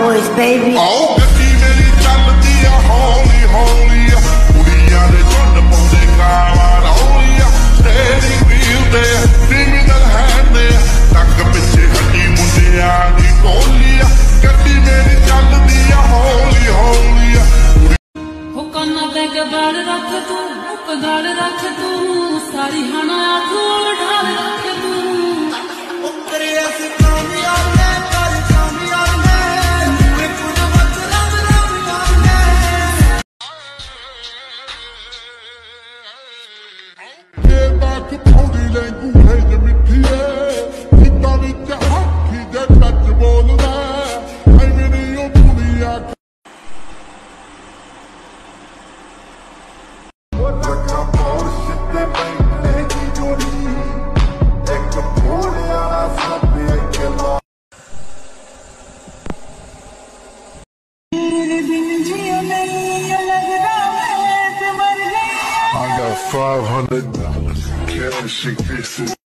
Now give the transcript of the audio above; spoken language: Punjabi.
boys, baby. ਆਓ ਗੱਡੀ ਮੇਰੀ ਚੱਲਦੀ ਆ ਹੌਲੀ ਹੌਲੀ ਆ। ਕੁੜੀਆਂ ਦੇ ਝੁੰਡ ਪਾਉਂਦੇ ਗਾਵਾਂ ਰੌਲੀ ਆ। ਤੇਰੀ ਵੀਲ ਤੇ ਕ੍ਰਿਮੀਨਲ ਹੈਂਡ ਦੇ ਟੱਕ ਪਿੱਛੇ ਹੱਡੀ ਮੁੰਡਿਆਂ ਦੀ ਟੋਲੀ ਆ। ਗੱਡੀ ਮੇਰੀ ਚੱਲਦੀ ਆ ਹੌਲੀ ਹੌਲੀ ਆ। ਹੁਕਮ ਤੇ ਗਬੜ ਰੱਖ ਤੂੰ ਉਪਗੜ ਰੱਖ ਤੂੰ ਇਹ ਬਾਤ ਪੌੜੀ ਲੈਂਗੂ ਮਿੱਠੀ ਏ? ਜਿੱਦਾਂ ਵਿੱਚ ਹਾਥੀ ਦੇ ਟੱਚ ਬੋਲਦਾ ਐਵੇਂ ਨਹੀਂ ਉਹ ਦੁਨੀਆ ਲੱਗਾ ਪੌਰਸ਼ ਤੇ ਬੈਠੇ ਦੀ ਜੋੜੀ। 500 dollars. Cash and kisses.